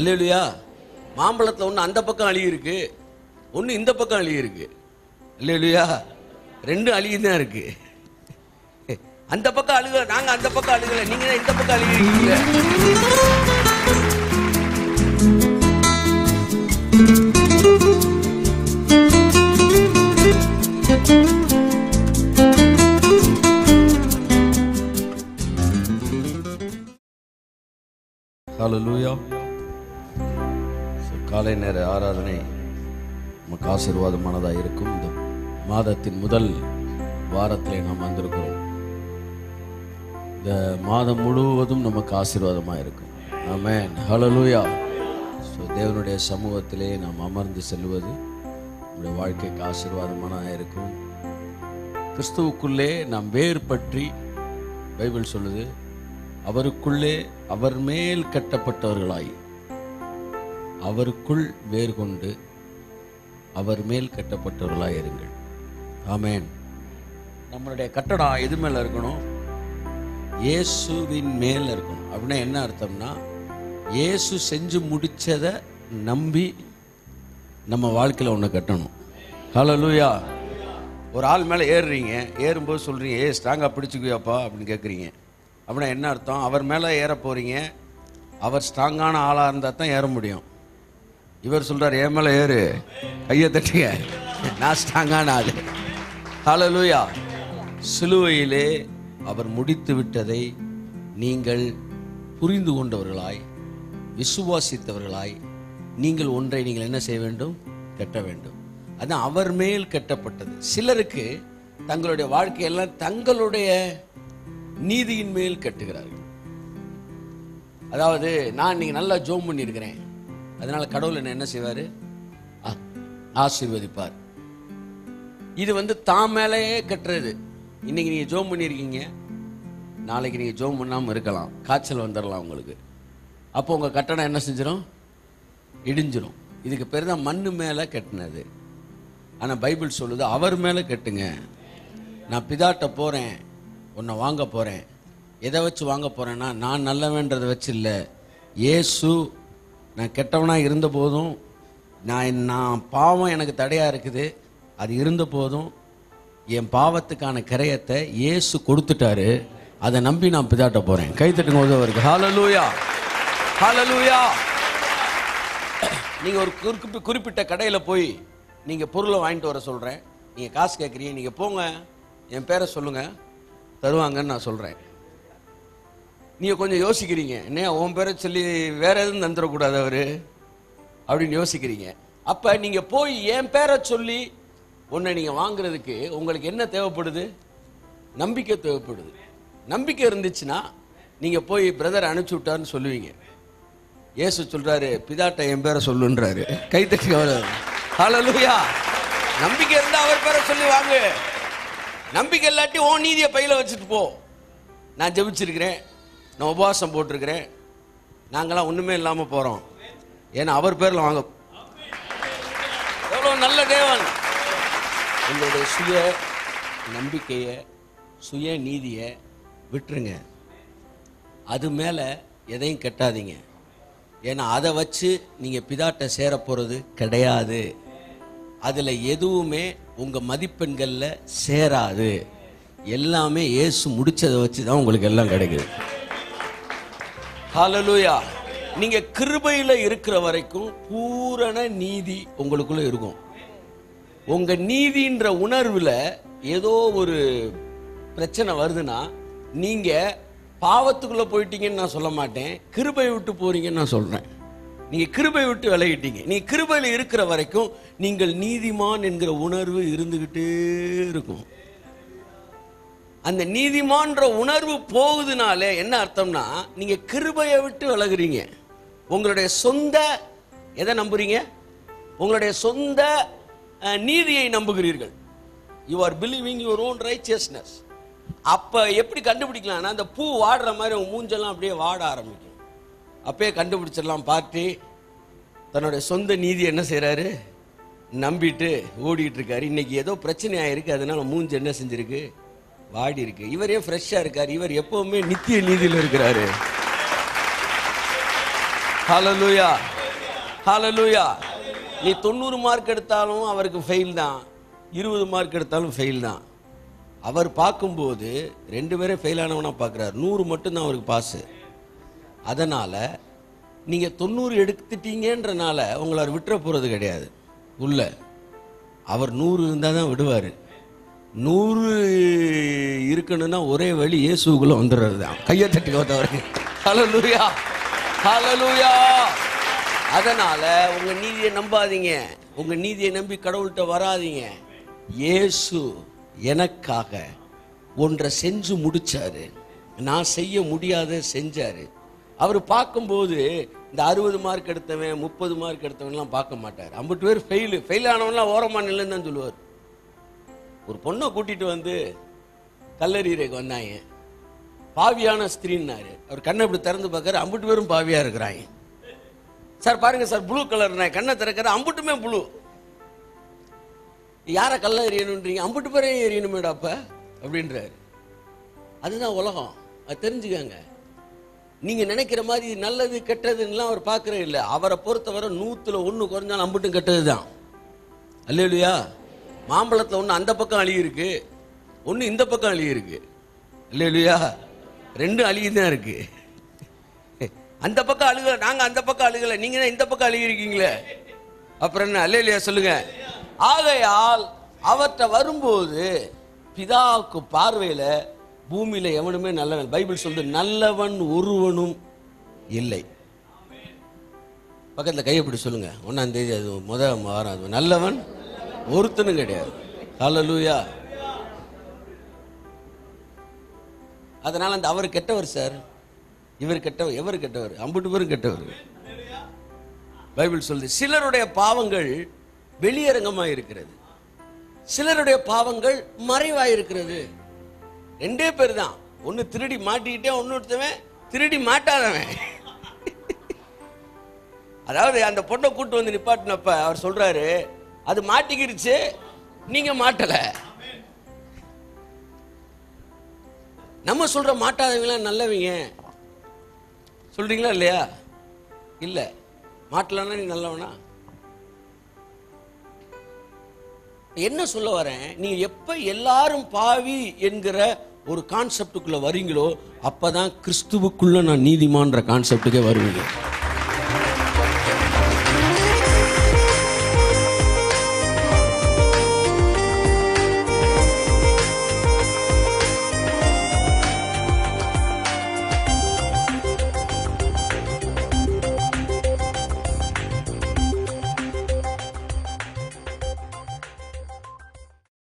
இல்லையா மாம்பழத்துல ஒன்று அந்த பக்கம் அழுகி இருக்கு ஒன்று இந்த பக்கம் அழுகி இருக்கு இல்லையா ரெண்டும் அழுகி தான் இருக்கு. அந்த பக்கம் அழுகலை நாங்கள் அந்த பக்கம் அழுகலை நீங்கள் தான் இந்த பக்கம் அழுகிறீங்க ஹலலூயா காலை நேர ஆராதனை நமக்கு ஆசீர்வாதமானதாக இருக்கும். இந்த மாதத்தின் முதல் வாரத்தில் நாம் வந்திருக்கிறோம். இந்த மாதம் முழுவதும் நமக்கு ஆசீர்வாதமாக இருக்கும் ஆமேன் ஹலலூயா ஸோ தேவனுடைய சமூகத்திலே நாம் அமர்ந்து செல்வது நம்முடைய வாழ்க்கைக்கு ஆசீர்வாதமானதாக இருக்கும். கிறிஸ்துவுக்குள்ளே நாம் வேர் பற்றி பைபிள் சொல்லுது அவருக்குள்ளே அவர் மேல் கட்டப்பட்டவர்களாய். அவருக்குள் வேர் கொண்டு அவர் மேல் கட்டப்பட்டவர்களாய் இருங்கள். ஆமேன். நம்மளுடைய கட்டடம் எது மேல இருக்கணும்? இயேசுவின் மேல் இருக்கணும். அப்படின்னா என்ன அர்த்தம்னா இயேசு செஞ்சு முடிச்சதை நம்பி நம்ம வாழ்க்கையில் ஒன்று கட்டணும். ஹலோ லூயா ஒரு ஆள் மேலே ஏறுறீங்க ஏறும்போது சொல்கிறீங்க ஏ ஸ்ட்ராங்காக பிடிச்சிக்குவியாப்பா அப்படின்னு கேட்குறீங்க அப்படின்னா என்ன அர்த்தம்? அவர் மேலே ஏற போகிறீங்க அவர் ஸ்ட்ராங்கான ஆளாக இருந்தால் தான் ஏற முடியும். இவர் சொல்கிறார் என் மேலே ஏறு. கையை தட்டுங்க. நான் ஸ்ட்ராங்கான ஆள். ஹalleluya. சிலுவையிலே அவர் முடித்து விட்டதை நீங்கள் புரிந்து கொண்டவர்களாய் விசுவாசித்தவர்களாய் நீங்கள் ஒன்றை நீங்கள் என்ன செய்ய வேண்டும்? கட்ட வேண்டும். அது அவர் மேல் கட்டப்பட்டது. சிலருக்கு தங்களுடைய வாழ்க்கையெல்லாம் தங்களுடைய நீதியின் மேல் கட்டுகிறார்கள். அதாவது நான் இன்னைக்கு நல்லா ஜோம் பண்ணியிருக்கிறேன். அதனால கடவுள் என்ன என்ன செய்வார்? ஆசீர்வதிப்பார். இது வந்து தான் மேலேயே கட்டுறது. இன்னைக்கு நீங்கள் ஜோம் பண்ணியிருக்கீங்க. நாளைக்கு நீங்கள் ஜோம் பண்ணாமல் இருக்கலாம். காய்ச்சல் வந்துடலாம் உங்களுக்கு. அப்போ உங்கள் கட்டணம் என்ன செஞ்சிடும் இடிஞ்சிடும் இதுக்கு பேர் தான் மண்ணு மேலே கட்டினது. ஆனால் பைபிள் சொல்லுது அவர் மேலே கட்டுங்க. நான் பிதாட்ட போகிறேன் உன்னை வாங்க போகிறேன் எதை வச்சு வாங்க போகிறேன்னா நான் நல்லவன்றதை வச்சு இல்லை. ஏசு நான் கெட்டவனாக இருந்த போதும் நான் நான் பாவம் எனக்கு தடையாக இருக்குது. அது இருந்த போதும் என் பாவத்துக்கான கிரயத்தை இயேசு கொடுத்துட்டாரு. அதை நம்பி நான் பிதாட்ட போகிறேன் கைத்தட்டுங்க உதவருக்கு. ஹாலலூயா ஹாலலூயா நீங்கள் ஒரு குறிப்பிட்ட குறிப்பிட்ட கடையில் போய் நீங்கள் பொருளை வாங்கிட்டு வர சொல்கிறேன் நீங்கள் காசு கேட்குறீங்க நீங்கள் போங்க. என் பேரை சொல்லுங்கள் தருவாங்கன்னு நான் சொல்கிறேன் நீங்கள் கொஞ்சம் யோசிக்கிறீங்க. என்ன உன் பேரை சொல்லி வேற எதுவும் தந்துடக்கூடாது அவர்? அப்படின்னு யோசிக்கிறீங்க. அப்போ நீங்கள் போய் என் பேரை சொல்லி உன்னை நீங்கள் வாங்குறதுக்கு உங்களுக்கு என்ன தேவைப்படுது? நம்பிக்கை தேவைப்படுது. நம்பிக்கை இருந்துச்சுன்னா நீங்கள் போய் பிரதர் அனுப்பிச்சி விட்டாருன்னு சொல்லுவீங்க. இயேசு சொல்கிறாரு பிதாட்ட என் பேரை சொல்லுன்றாரு. கைத்தட்டி ஹலோ நம்பிக்கை இருந்தால் அவர் பேரை சொல்லி வாங்க. நம்பிக்கை இல்லாட்டி ஓ நீதியை பையில வச்சுட்டு போ. நான் ஜெபிச்சிருக்கிறேன். நான் உபவாசம் போட்டிருக்கிறேன். நாங்களாம் ஒண்ணுமே இல்லாம போறோம். ஏன்னா அவர் பேர்ல வாங்க. எவ்வளவு நல்ல தேவன். உங்களுடைய சுய நம்பிக்கையை சுய நீதியை விட்டுருங்க. அது மேலே எதையும் கட்டாதீங்க. ஏன்னா அதை வச்சு நீங்கள் பிதாட்ட சேர போகிறது கிடையாது. அதில் எதுவுமே உங்கள் மதிப்பெண்களில் சேராது. எல்லாமே இயேசு முடிச்சதை வச்சு தான் உங்களுக்கு எல்லாம் கிடைக்குது. ஹலலூயா நீங்கள் கிருபையில் இருக்கிற வரைக்கும் பூரண நீதி உங்களுக்குள்ளே இருக்கும். உங்கள் நீதின்ற உணர்வில் ஏதோ ஒரு பிரச்சனை வருதுன்னா நீங்கள் பாவத்துக்குள்ளே போயிட்டீங்கன்னு நான் சொல்ல மாட்டேன். கிருபை விட்டு போகிறீங்கன்னு நான் சொல்கிறேன் நீங்க கிருபை விட்டு விலகிட்டீங்க. நீ கிருபையில் இருக்கிற வரைக்கும் நீங்கள் நீதிமான் என்கிற உணர்வு இருந்துகிட்டே இருக்கும். அந்த நீதிமான்ற உணர்வு போகுதுனாலே என்ன அர்த்தம்னா நீங்க கிருபையை விட்டு விலகுறீங்க. உங்களுடைய சொந்த எதை நம்புறீங்க? உங்களுடைய சொந்த நீதியை நம்புகிறீர்கள். You are believing your own righteousness அப்ப எப்படி கண்டுபிடிக்கலாம்னா அந்த பூ வாடுற மாதிரி உங்க மூஞ்செல்லாம் அப்படியே வாட ஆரம்பிக்கும். அப்பயே கண்டுபிடிச்சிடலாம். பார்ட்டி தன்னுடைய சொந்த நீதி என்ன செய்கிறாரு நம்பிட்டு ஓடிக்கிட்டு இருக்காரு. இன்னைக்கு ஏதோ பிரச்சனை ஆகிருக்கு அதனால் மூஞ்சி என்ன செஞ்சுருக்கு? வாடி இருக்கு. இவர் ஏன் ஃப்ரெஷ்ஷா இவர் எப்போவுமே நித்திய நீதியில் இருக்கிறாரு. ஹலலூயா ஹலலூயா நீ தொண்ணூறு மார்க் எடுத்தாலும் அவருக்கு ஃபெயில் தான். இருபது மார்க் எடுத்தாலும் ஃபெயில் தான். அவர் பார்க்கும்போது ரெண்டு பேரும் ஃபெயில் பார்க்குறாரு. நூறு மட்டும்தான் அவருக்கு பாஸு அதனால் நீங்கள் தொண்ணூறு எடுத்துட்டீங்கன்றனால உங்களை அவர் விட்டுற போகிறது கிடையாது. உள்ள. அவர் நூறு இருந்தால் தான் விடுவார். நூறு இருக்கணும்னா ஒரே வழி இயேசுக்குள்ளே வந்துடுறது தான். கையை தட்டி வந்தவருக்கு ஹலலூயா ஹலலூயா அதனால் உங்கள் நீதியை நம்பாதீங்க. உங்கள் நீதியை நம்பி கடவுள்கிட்ட வராதீங்க. இயேசு எனக்காக ஒன்றை செஞ்சு முடித்தார் நான் செய்ய முடியாத செஞ்சார். அவர் பார்க்கும்போது இந்த அறுபது மார்க் எடுத்தவன் முப்பது மார்க் எடுத்தவன்லாம் பார்க்க மாட்டார். ஐம்பது பேர் ஃபெயிலு ஃபெயில் ஆனவன்லாம் ஓரமா நில்லுன்னு தான் சொல்லுவார். ஒரு பொண்ணை கூட்டிட்டு வந்து கல்லறியறைக்கு வந்தாங்க. பாவியான ஸ்திரீன்னாரு. அவர் கண்ணை இப்படி திறந்து பார்க்கற அம்புட்டு பேரும் பாவியா இருக்கிறாங்க. சார் பாருங்க சார் ப்ளூ கலர் நான் கண்ணை திறக்கிற அம்புட்டுமே ப்ளூ யாரை கல்ல எறியணுன்றீங்க அம்புட்டு பேரையும் எறியணுமேடாப்ப அப்படின்றாரு. அதுதான் உலகம். அது தெரிஞ்சுக்கங்க. நீங்க நினைக்கிற மாதிரி நல்லது கெட்டதுன்னெலாம் அவர் பார்க்கறே இல்லை. அவரை பொறுத்தவரை நூற்றில் ஒன்று குறைஞ்சாலும் அம்புட்டும் கெட்டது தான் இல்லையா மாம்பழத்தில் ஒன்று அந்த பக்கம் அழி இருக்கு இந்த பக்கம் அழி இருக்கு இல்லையா ரெண்டும் அழுகி தான் இருக்கு. அந்த பக்கம் அழுகல நாங்கள் அந்த பக்கம் அழுகலை நீங்க தான் இந்த பக்கம் அழுகிருக்கீங்களே அப்புறம் என்ன? அல்லையா சொல்லுங்க. ஆகையால் அவர்கிட்ட வரும்போது பிதாவுக்கு பார்வையில் பூமியில் எவனுமே நல்லவன் பைபிள் சொல்லுது நல்லவன் ஒருவனும் இல்லை. பக்கத்தில் கை எப்படி சொல்லுங்க. ஒன்னாம் தேதி அது முத வாரம் அது. நல்லவன் ஒருத்தனும் கிடையாது. ஹலலூயா அதனால அந்த அவர் கெட்டவர் சார். இவர் கெட்டவர் எவர் கெட்டவர்? அம்புட்டு பேரும் கெட்டவர். பைபிள் சொல்லுது சிலருடைய பாவங்கள் வெளியரங்கமாக இருக்கிறது சிலருடைய பாவங்கள் மறைவாயிருக்கிறது. இருக்கிறது ரெண்டே பேர் தான் ஒன்று திருடி மாட்டிக்கிட்டே ஒன்னொருத்தவன் திருடி மாட்டாதவன். அதாவது அந்த பொண்ணை கூட்டு வந்து நிப்பாட்டினப்ப அவர் சொல்றாரு அது மாட்டிக்கிருச்சு நீங்க மாட்டல. நம்ம சொல்ற மாட்டாதவங்களாம் நல்லவங்க. சொல்றீங்களா இல்லையா? இல்ல. மாட்டலன்னா நீ நல்லவனா? என்ன சொல்ல வரேன்? நீங்க எப்ப எல்லாரும் பாவி என்கிற ஒரு கான்செப்டுக்குள்ளே வரீங்களோ அப்போ தான் கிறிஸ்துவுக்குள்ளே நான் நீதிமான்ற கான்செப்டுக்கே வருவீங்க.